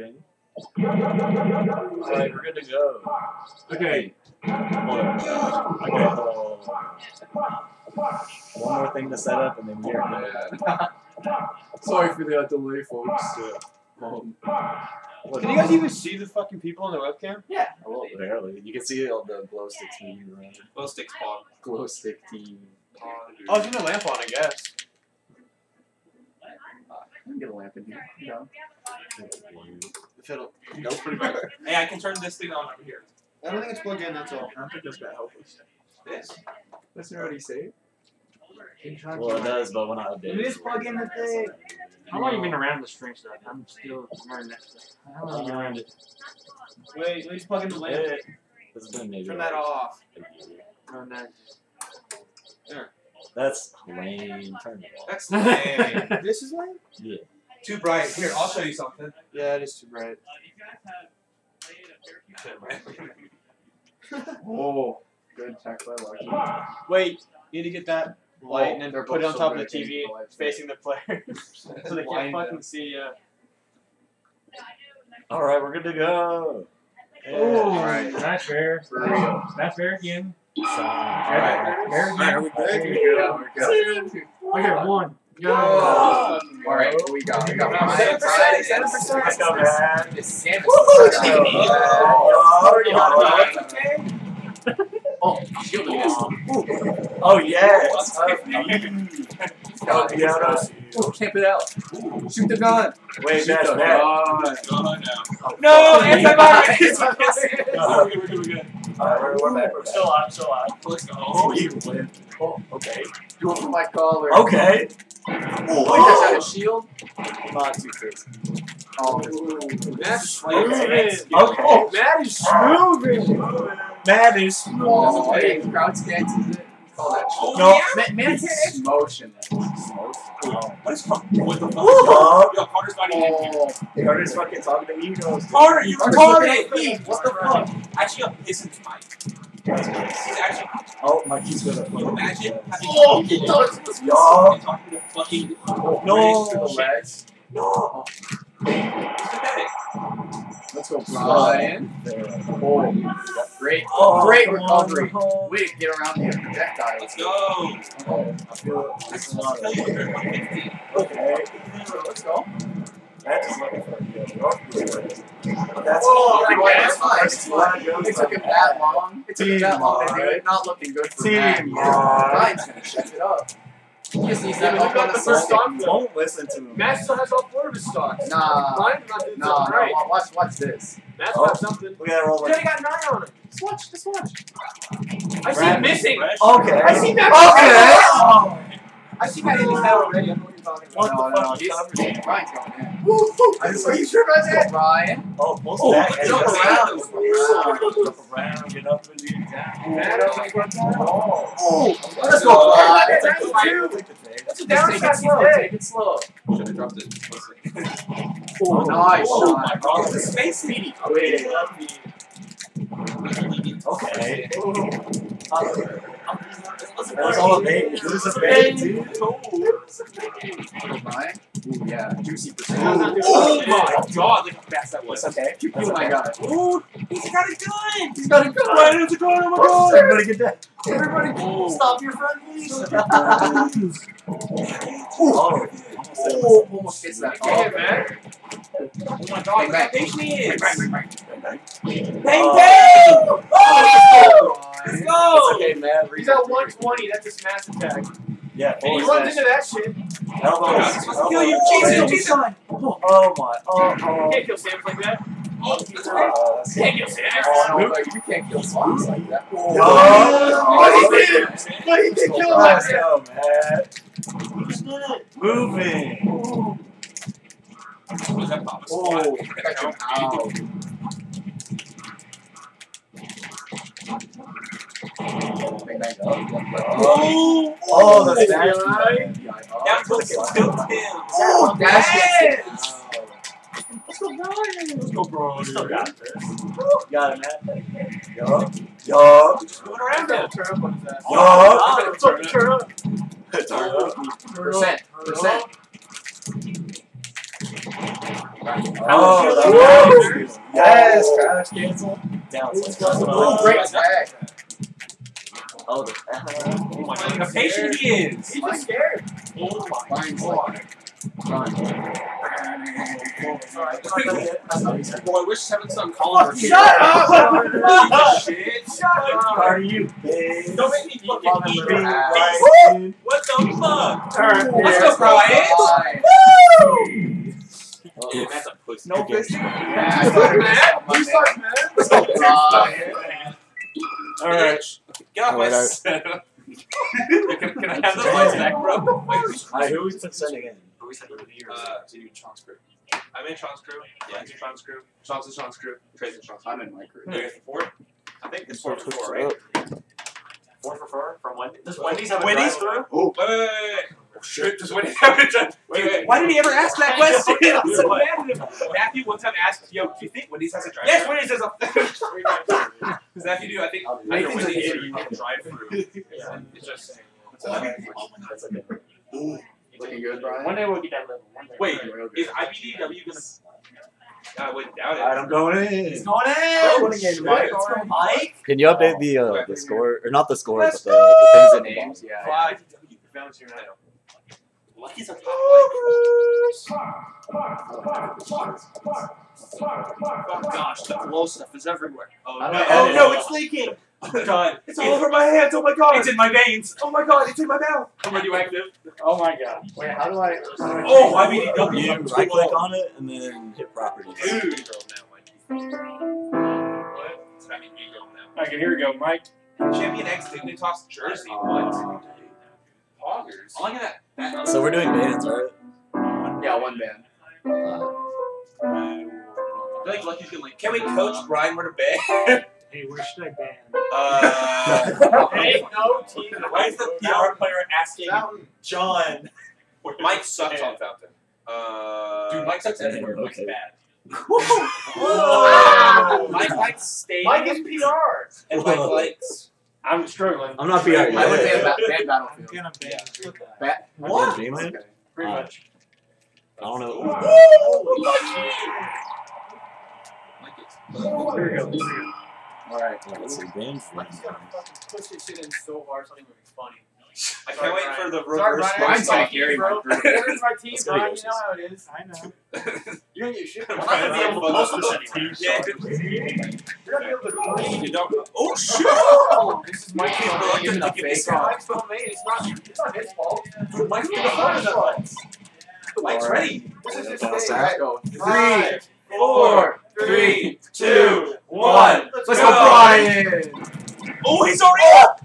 recording. Alright, we're good to go. Okay. Hold on. Okay, hold on. One more thing to set up and then we're good. Sorry for the delay, folks. Um, Can you guys even see the fucking people on the webcam? Yeah. Well, barely. You can see all the glow sticks moving around. Glow sticks pog. glow stick team. Oh, there's no lamp on, I guess. I can get a lamp in here. Yeah. If it'll. Pretty much. Hey, I can turn this thing on over here. I don't think it's plugged in. That's all. I don't think that's gonna help. This? Doesn't it already say? Well, it does, but when I update It is plug in the thing. How long you been around the string stuff? I'm still learning that stuff. How long you been around it? Wait, let me just plug in the lamp. It, it's been maybe Turn that off. a year. No, no. That's lame. Turn it off. That's lame. This is lame? Yeah. Too bright. Here, I'll show you something. Yeah, it is too bright. Oh, good check by Lucky. Wait, you need to get that light and then They're put it both on top of the TV they facing the player so they can't fucking see uh Alright, we're good to go. Yeah. Oh, Alright. that's fair. For real. That's fair again. Alright. Fair Alright, are again. we good? Here we go. I got one. Go. Oh. Alright, what we got? We got Seven Ryan. percent, seven percent. Let's go, man. It's Samus. Already Oh, shield against Oh, yes. Oh, yeah, that's- Oh, camp it out. Ooh, shoot the gun. Wait, Shoot that's the bad. gun. Go on now. No, antibiotics! No. We're doing good. Alright, we're, we're back. We're still on, still on. Let's go. Oh, you win. Oh, okay. Go for my collar. Okay. Oh, have a shield? Not too crazy. Oh, Okay. smooth. Okay. That is smooth. That is oh, hey, crowd stance is it? Shit. No. Man, man it's motion. What is fuck? What the fuck? Oh. Yo, Carter's fighting me. Oh, Carter's fucking talking to egos. Carter, you retarded! at me. What the fuck? Actually, I'm pissing actually. Oh, Mikey's gonna. Can imagine having Oh, he does. Y'all. talking to fucking No. legs. No. Let's go, Brian. Oh, great. Oh, great recovery. Way to get around the projectile. Let's go. Oh, I feel this is not Tell you what, they're 150. okay. let's go. That's just looking for a kill. That's Oh, all. okay, that's fine. Oh, that's fine. It took him that long. It took him that long to do it. Not looking good for Team Matt. Mod. Brian's gonna check it up. He just needs Yeah, that help on got the the first side. stock. Don't listen to him. Matt still has all four of his stocks. Nah. Brian's not doing No, something right. wa- watch, watch this. Matt's Oh. got something. We gotta roll He's like. only got nine on it. Just watch, just watch. I see him missing. Okay. I see Matt. Okay. I see Matt in his head already. I know what you're talking about. the no, no, fuck? he's, Covered. Brian's going in. I just like you sure about that? Brian. Oh, most Oh, of that. jump Jump around. Jump around. Get up and get down. Matt, I think we're Oh. Oh, Let's go, go, Brian. That's Take two. the fade. That's a Just down take shot it slow. slow. Take it slow. Should have dropped it. Oh, nice Oh shot. my god, the space speedy. Wait. Oh, Okay. That's all a bait. This is a bait, dude. Go, Brian. Ooh, yeah. Juicy percent. Oh my god, look how fast that was. Okay. Pew, pew, my God. Ooh, he's got a gun! He's got a gun. Right into the corner, oh my god! Everybody get that. Everybody, stop your friend, please. Oh. Oh, almost gets that. Get him, man. Oh my god, look how patient he is! Bang, Bang bang. bang! Oh, Let's It's go! okay, man. He's at 120. That's his mass attack. Yeah, And he runs into that shit. Elbows. He's supposed to kill you. elbows. Jesus, Jesus! Oh my. Oh, You oh. can't kill Sam like that. Oh. Oh, You can't kill Sam. Oh, no, like, you can't kill swans like that. Oh. Oh, he did But he did kill that. go, man. Moving. That Oh. Bang, bang. Oh, oh the oh. tilt, tilt, tilt. Oh, dash go, Brian. Let's go, bro. You Still still got got this. Got it, man. Yup. Yup. Just going around Gotta now. turn up on his ass. Yup. Turn up. Turn up. Turn up. Percent. Percent. Oh, Woo! that was oh, Yes, crouch cancel. Down. Oh, great tag. Oh, the Oh my god, how patient he is. He's just scared. Oh my Mine's god. like, run. Boy, I wish Seven Son Collins were here. Shut up! Piece of Shit. Are you big? Don't make me fucking eat your ass. What the fuck? Turn. Let's go, Brian. Brian. Damn, that's a pussy. No fist. Yeah, I thought Man, it was You suck, man. Let's go, Brian. Alright. Get off my Wait, set. can, can I have those lights back, bro? Wait, who's Hi, who was sending in? Uh, Sean's crew. I'm in Sean's crew. Yeah, it's Sean's crew. Sean's in Sean's crew. Trey's in Sean's crew. I'm in my crew. Who you guys for four? I think it's four for four, right? Four for four from Wendy's. Does Wendy's have a Wendy's drive-thru? Oh. Wait, wait, wait, wait. Oh, shit. Does Wendy's have a drive? Wait, wait. Why did he ever ask that question? I'm so mad at him. Matthew one time asked, yo, do you think Wendy's has a drive? Yes, Wendy's has a Because Matthew do, I think I'll do it. after Nathan's Wendy's a you idiot. have a drive-through. It's just That's okay. Oh Looking good, Brian? One day we'll get that level. One day. Wait, is IBDW gonna? I wouldn't doubt it. Alright, I'm going in. He's going in. Oh, what a game, Mike. Let's go, Mike. Can you update the uh, the score or not the score, Let's but the, the things in Names, yeah. yeah. Five. Found you now. Lucky's a top like. Oh gosh, the glow stuff is everywhere. Oh no! Oh no! It's leaking. Oh my god! It's all over my hands. Oh my god! It's in my veins. Oh my god! It's in my mouth. I'm radioactive. Oh my god. Wait, how do I? How do I Oh, IBDW. You right click on it and then hit properties. Dude. What? I mean, you girl now. Okay, here we go, Mike. Champion X Dignitas jersey. What? Uh, Poggers. I'm looking at that. so we're doing bands, right? Yeah, one band. Uh, I feel like Lucky's gonna like. Can we coach Brian where to bed? Hey, where should I ban? Uh. Hey, no team. Why is the PR player asking John? Mike sucks on Fountain. Uh, Dude, Mike sucks everywhere. Mike's Okay. bad. Whoa. Mike likes stadium. Mike is PR. and Mike likes. I'm struggling. I'm not PR I would yet. band, ba- band I'm gonna ban Yeah. this What? Dreamland? Okay. Pretty Uh, much. I don't know. Mike is. Here we go. Here we go. Alright. Let's see, band Mike's gonna fucking push this shit in so hard, it's not even be funny. I can't wait for the reverse. Brian. Brian's gonna Sorry, carry my bro. group. Here's my team, Let's Brian. You know how it is. I know. You're gonna get shit. I'm I'm not not gonna be able to post this anywhere. Yeah. You're not gonna be able to You don't. Oh shit! Oh, this is Mike's He's domain. reluctant to give It's this Mike's domain. It's not. It's not his fault. Mike's It's gonna find Mike's that. Mike's ready. This is his Let's thing. Let's go. Five, Four, three, two, one. Let's Let's go. go, Brian! Oh, he's already oh! up!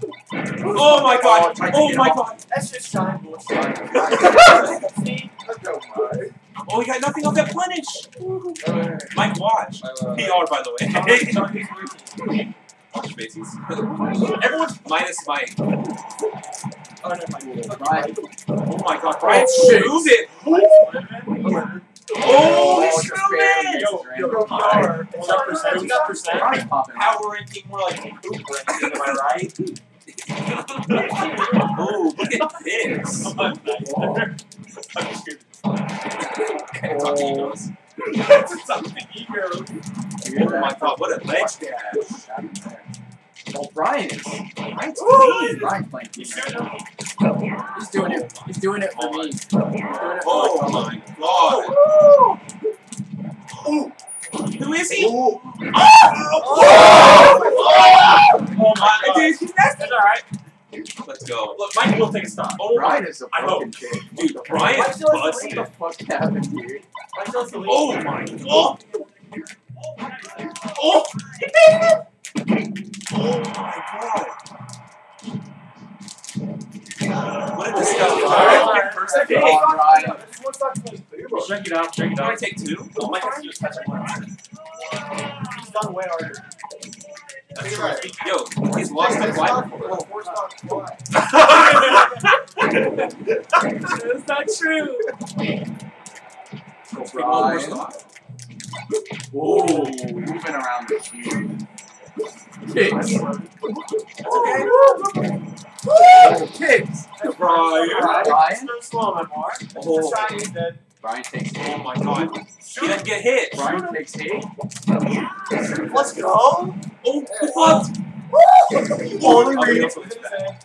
Oh my god! Oh my god! That's just shine bullshit. See? Let's go, Mike. Oh, he got nothing off that punish! Mike, watch. PR, by the way. Watch faces. Everyone's minus Mike. Oh my god, Brian smooth it! Oh, he barely it! Yo, yo, yo, PR. What's up, percent? What's up, percent? Power ranking more like poop ranking, am I right? oh, look at this! Okay, talk egos. Talking egos. Oh my god, what a ledge dash! Well, Brian is. Brian's clean! Brian's playing team. He's doing it. He's doing it for me. He's doing it Oh my my god! Who is he? Oh! Oh my god! Dude, he's That's alright. Let's go. Look, Mike will take a stop. Oh my Brian is a I fucking kid. dude, Brian Mike still What the fuck happened here? Mike still has to. Oh my god! Oh! Oh, oh my god! What a disgusting Alright, first close. Check it out, check it out. Can I take two? Oh, Mike has just it once. He's done way harder. That's right. Yo, he's lost the flight. That's not true. Brian. Whoa, moving around the cube. Kicks. Oh, kicks. Brian. Brian. Slow slow, my mark. Oh. Shiny is. Brian takes Oh eight. my god. He doesn't get hit. Brian takes eight. Let's go. Oh, what? Only Oh, he read. also hits back.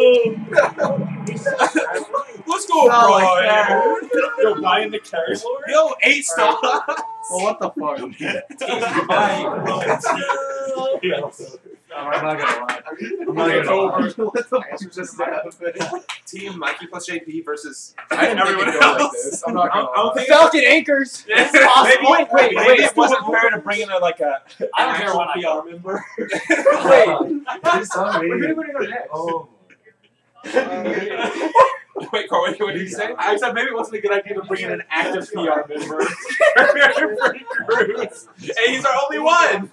No way. Let's go, Brian. Yo, Brian the carry? Yo, eight stars. Well, what the fuck? I'm not gonna lie. I'm not It's gonna over. lie. what the fuck just happened? Team Mikey plus JP versus I didn't everyone it'd like else. this. I'm not gonna don't- I don't lie. think Falcon anchors. Maybe, Wait, wait, maybe wait. it wasn't fair to bring in a, like a. I don't care when I PR member. Wait. Sorry. We're gonna go next. Oh. Wait, Carl, what did you say? I said maybe it wasn't a good idea to bring in an active PR member. Hey, he's our only one.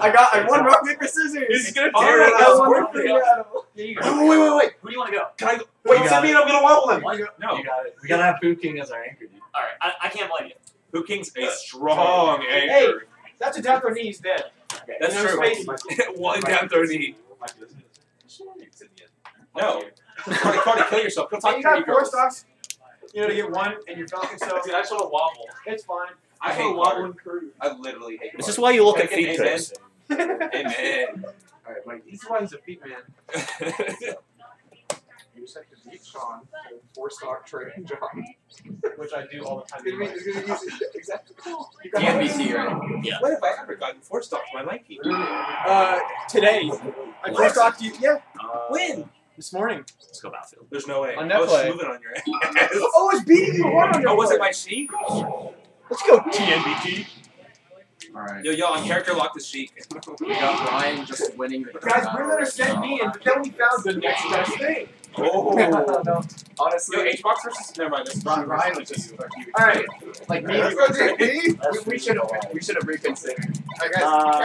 I got. I won rock paper scissors. He's gonna oh, tear right, it I out. Worth rock, it. paper, animal. Here you Wait, go. wait, wait, wait. Who do you want to go? Can I go? Wait, You send me and I'm gonna wobble him. No, You got it. We gotta have Food King as our anchor, dude. All right, I, I can't blame you. Who King's a strong Hey. anchor. That's a down their knees dead. That's No true. space. One down thirty. No. Cardi, Cardi, kill yourself. Go talk Hey, to you got four girls. stocks. You know to get one, and you're Falcon, so Dude, I just want to wobble. it's fine. I I hate hate Carter. wobbling crew. I literally hate This is why you look at Take it, feet amen. Amen. Alright, Mike. This is why he's a feet man. You just have to beat Sean to four stock trade John. Which I do all the time. It's gonna be, it's gonna be easy. Exactly. You got DNBT, right? When have I ever gotten four stocks by Mikey? Uh, today. I What? first talked to you. Yeah, When? This morning. Let's go Battlefield. There's no way. On I was Netflix. moving on your ass. Oh, it's beating you hard on your Oh, was it my sheik? Let's go, TNBT. Alright. Yo, yo, on character lock the sheik. We got Brian just winning the Guys, we're gonna send me, and then we found the next best thing. Oh. Honestly, Yo, Xbox versus. Never mind. That's Brian, Brian was just a. Alright. Like me, Let's we, go, JP. we, we should have we should have reconsidered. Uh,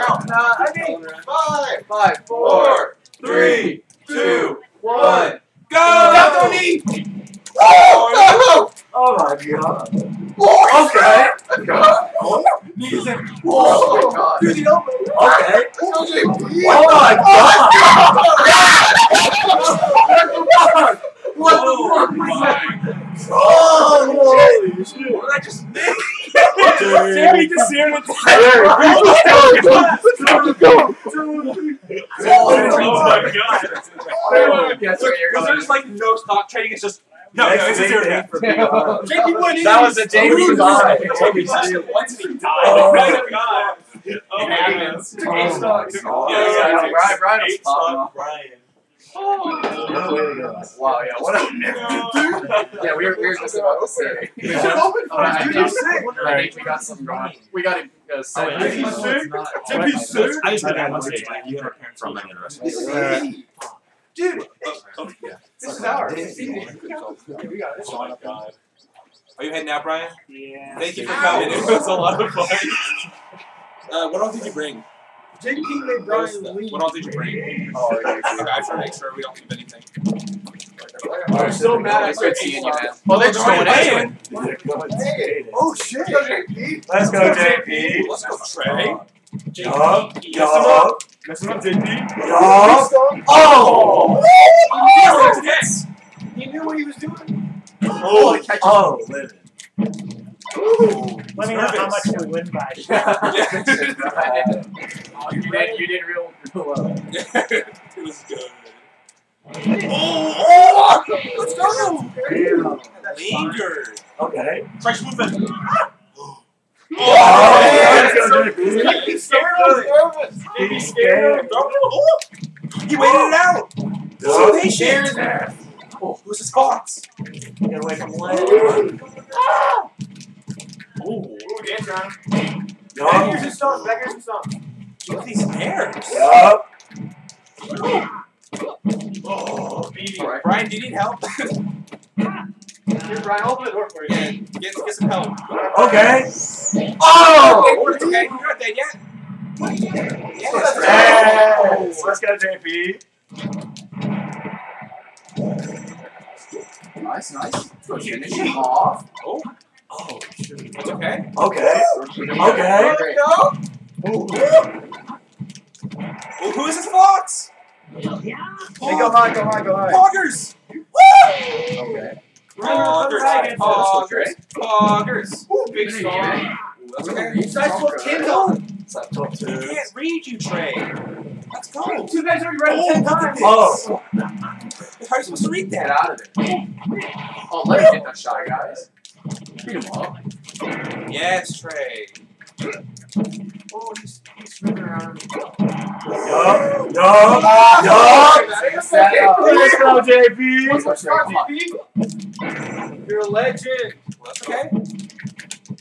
Count. Uh, I mean, Five. five, Four, three, two, one. Go! Down on knee. Oh, Oh my god. Okay. In. Oh my god. Through the elbow. Okay. Oh my god. oh my. Oh, holy shit. What did I just make? Sammy just hear it. Oh my god. Yes, right, you're Was there going. just like no trading? It's just. No, no, it's zero thing net. for me, JP went. That was a JP die. Once he died. Oh Oh my god. Oh my goodness. Took eight stocks. Oh, Yeah, yeah, yeah, Brian, Brian was Eight popping stock. Brian. Oh. What a way to go. Wow, yeah, what a Yeah, we were, we were just about to say. You should open Oh, I, first. You're sick. I think we got some going. We got it uh. Oh, yeah. so it's not- JP sick? I just I got got one one stage. stage. You and our parents from any of the rest. This is easy. Dude, this is ours. We got it. Oh my god. Are you heading out, Brian? Yeah. Thank you for coming. It was a lot of fun. Uh, what all did you bring? JP made What else- Brian leave. What all did you bring? Oh, yeah, Okay, I just want to make sure we don't leave anything. I'm so mad at It's good seeing you, man. Oh, Well, they're just going Brian. in. Oh shit. Let's go, JP. Let's go, Trey. Yup. Yes, Yup. That's not JP. Yup. Oh. Yes. He knew what he was doing. Oh, the catch. Oh, live it. Let me know how much we win by. Oh, you did, you did real, real well. it was good. Oh. oh, oh! Let's go. Lingered. Okay. Fresh movement. Oh, JP. He's. Oh, he waited it out. So patient. Oh, who's the spots? Get away from leg. Oh, Ooh, dance round. Back here's some. Back here's some songs. look at these hairs. Yup. Oh. Alright. Brian, do you need help? Here, Brian, open the door for you. yeah, get, get some help. Okay. Okay, Oh. okay, you're not dead yet. Yes. Let's go, JP. Nice, nice. So finish him off. Oh, Oh, shoot. it's okay. Okay. Okay. Great. Oh, who is this fox? Hey, go high, go high, go high. Poggers! Okay. Poggers! Poggers! Poggers! Ooh, big Hey, song. man. Ooh, That's okay. You guys put kids on. It's like top two. Can't read you, Trey. Let's go. Two guys already read it oh, ten times. Oh! How are you supposed to read Get that? out of there. Oh, let him get that shot, guys. Beat him up. Yes, Trey. Oh, he's, he's spinning around. JP! You're a legend. Okay.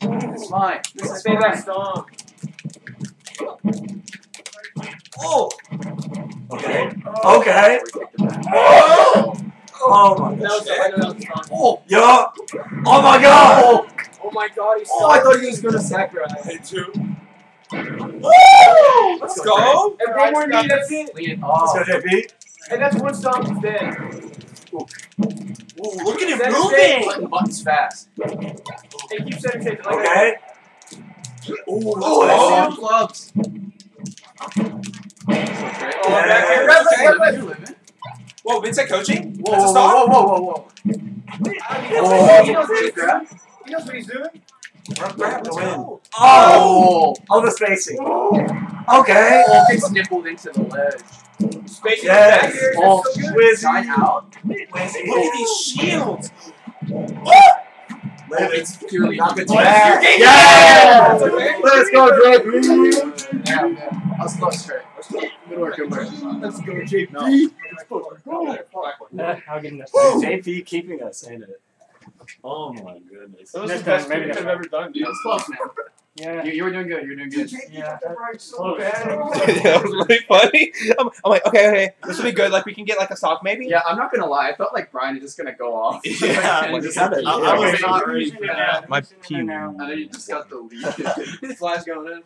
It's fine. This is fine. song. Oh! Okay. Okay. Oh! Oh my god. I. Oh! Yup! Oh my god! Oh my god, he's Oh, I thought he was gonna sacrifice. Hit two. Woo! Let's go. And one more knee, that's it. Lean it. Let's Oh. go, JP. And that's one stomp, he's dead. Ooh, look at him That's moving. Button buttons fast. Hey, keep setting safe. Like Okay. Ooh, Oh, let's that's gloves. Oh, back here. Yeah. Red, red, red, red. You living? Whoa, Vincent coaching? Whoa, That's a whoa, stop? whoa, whoa, whoa, whoa. He knows, Oh, he knows what cheap he's grab. doing. He knows what he's doing. Grab the win. go. Oh! Oh, the spacing. Okay. Oh, gets nippled into the ledge. Spacing Yes. back here. Oh, That's so good. Wizzy. Shine out. Look at these shields. Oh, it's purely Knock it Oh, back. game. Yeah! That's okay. Let's go, JP! Yeah, man. Let's go straight. Good work, good work. Let's go, JP. Uh, I'll give him this. JP keeping us in it. Oh my goodness. That was Next the best time, maybe I've ever done, dude. It's close, man. Yeah. You, you were doing good. You were doing good. Yeah. so bad. that was really funny. I'm, I'm like, okay, okay, this will be good. Like, we can get like a sock, maybe. Yeah, I'm not gonna lie. I felt like Brian is just gonna go off. Yeah, like just- kinda, I- I was not we're ready for that. now. My We're using it pee. now. I know you just got the lead. Flies going in.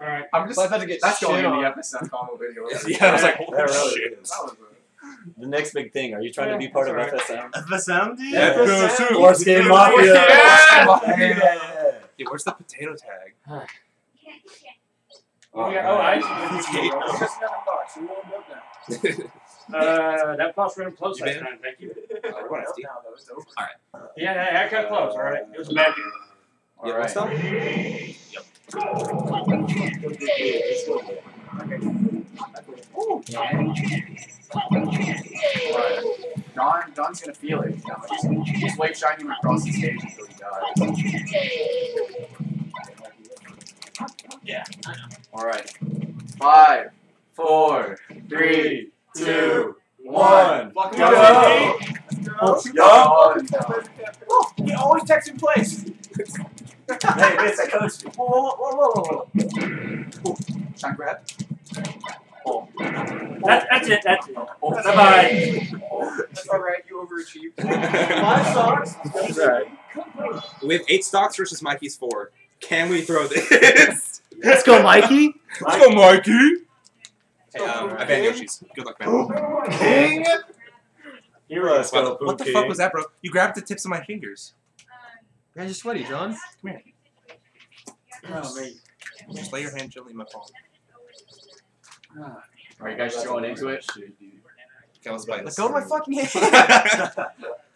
Alright. I'm just. Well, I thought to get that's going shit in the episode FSM combo video. Yeah, I was like, holy shit. That was The next big thing. Are you trying to be Yeah, part of that's FSM? FSM, dude? Yeah. FSM. Force Game Mafia. Yeah. Hey, where's the potato tag? Oh, yeah. Oh, I Just another box. You won't know now. Uh, that boss ran close last time. Thank you. Oh, we're going SD. That was over. Yeah, yeah, I cut close. All right. It was a bad game. Yeah, Alright. what's up? Don, Don's gonna feel it. You know? he's, he's wave shining him across the stage until he dies. Yeah. Alright. Five, four, three, two, one. Fuck him Go. up, Oh, Yup. Don. Oh, he always texts in place. Hey, Vince, I coached you. Whoa, whoa, whoa, whoa, whoa. Shine grab. That, that's it. That's it. Oh, Bye bye. That's alright, you overachieved. we Five stocks. we have eight stocks versus Mikey's four. Can we throw this? Let's go, Mikey. Let's go, Mikey. Hey, um, I banned Yoshi's. Good luck, man. King. Hero. Let's go, What, what the fuck was that, bro? You grabbed the tips of my fingers. Man, you're sweaty, John. come Oh, me. Just lay your hand gently in my palm. Are you guys just going into it? Okay, let's play Let go of my fucking hand.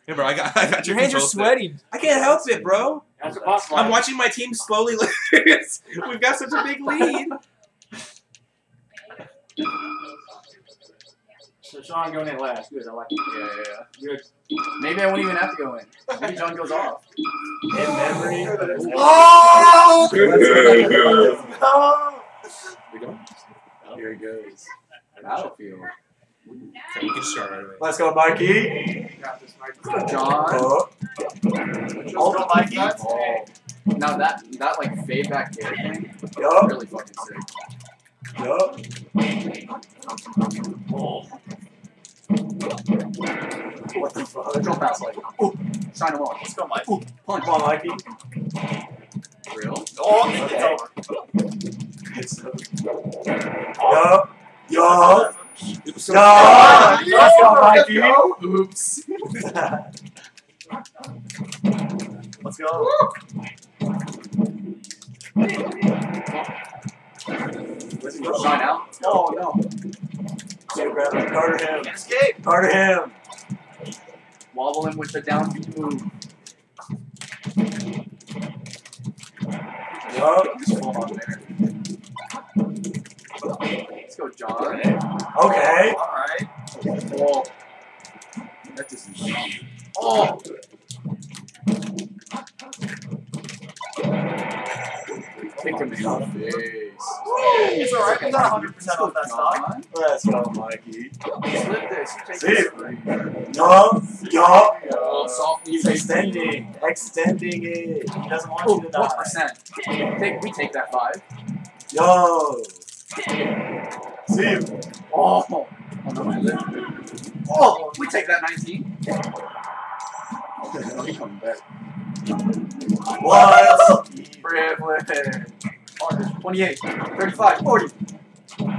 Hey, bro, I got, I got Your your hands are sweating. stick. I can't help it, bro. That's a boss I'm watching my team slowly lose. We've got such a big lead. So Sean going in last. Good. I like it. Yeah, yeah, yeah. Good. Maybe I won't even have to go in. Maybe John goes off. In memory. Oh! We go. Here he goes. Battlefield. Okay, we can start right away. Let's go, Mikey. Got this, Mike. John. Oh, Let's Oh, go, Mikey. Oh. Now that that like fade back kick thing, yup, really fucking sick. yup. What the fuck? Jump pass like, ooh, shine him on. Let's go, Mikey. Ooh, punch. Come on, Mikey. Real? Oh, okay. It's Yup, yup, So- yup. Let's go, Mikey. Oops. Let's go. Going? Shine out. Oh no. Carter him. Escape. Carter him. Wobble him with the down move. Yup. Just fall on there. Let's go, John. Okay. Alright. Oh. That just is strong. Oh! Kick him in the face. It's alright. I'm not 100% off that stock. Let's go, Mikey. Slip this. See? Yup. Yup. Oh, soft knee He's extending. Extending it. He doesn't want Oh, you to oh, what die. percent? Take, we take that five. Yo. See you. Oh, oh no. Oh, we take that 19. Oh, he coming back. What? Privilege. 28, 35, 40. Oh,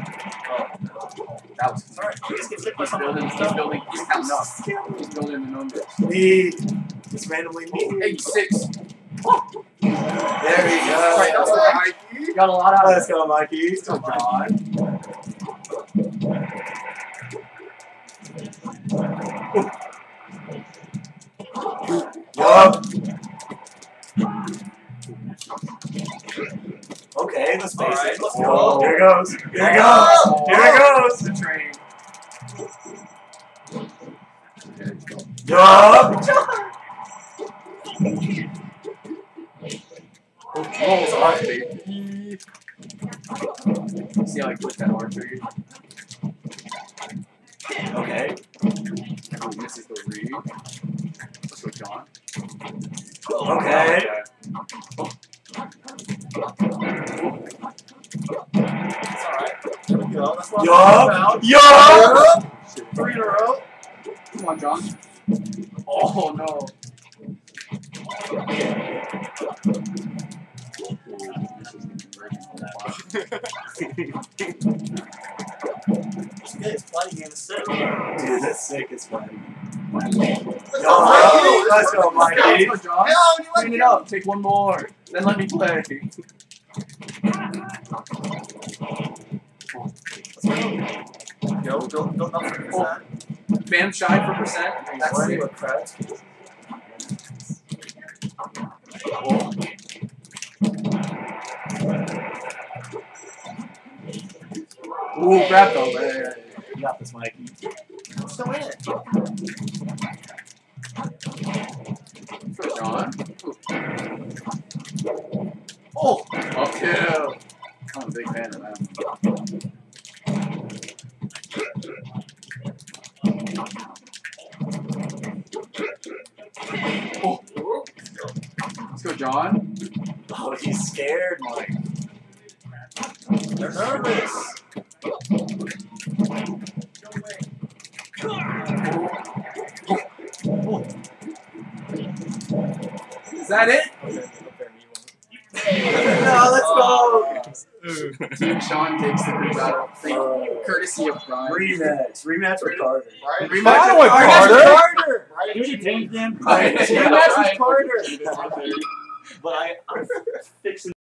that was you just get hit by something. building, he's building, he's counting up. He's building the numbers. Me. Just randomly me. 86. There we go. Right, that's. You got a lot out of Let's it. go, Mikey. Let's go, Yup. Okay, let's face Alright, it. let's go. Here it goes. Here it goes. Here it goes. The train. Okay, let's go. Yup. Oh, it's hard, baby. See how I click that R trigger? Okay. Oh, misses the read. Let's go, John. Okay. It's alright. Go. That's one Yup. round. Yup. Three in a row. Come on, John. Oh, no. This guy's playing game is sick. Dude, that's sick as fuck. Let's Yo, go, Mikey. let's go, Mikey. Let's go, John. Hell, you like Clean it up. Take one more. Then let me play. Yo, build, build up for Oh. percent. Bam shy for percent. That's Learning it. with crowds. Ooh, grab the leg. You got this, Mikey. I'm still in it. For John. Ooh. Oh, uphill. I'm a big fan of that. Oh. Let's go, John. Oh, he's scared, Mike. They're nervous. Is that it? no, let's go. Team Sean takes the group battle. Thank you. Courtesy of Brian. Rematch. Rematch with Carter. Right? Rematch Finally, with Carter. Carter. Right? Give me the game, Dan. Right. Rematch with Carter. But I, I'm fixing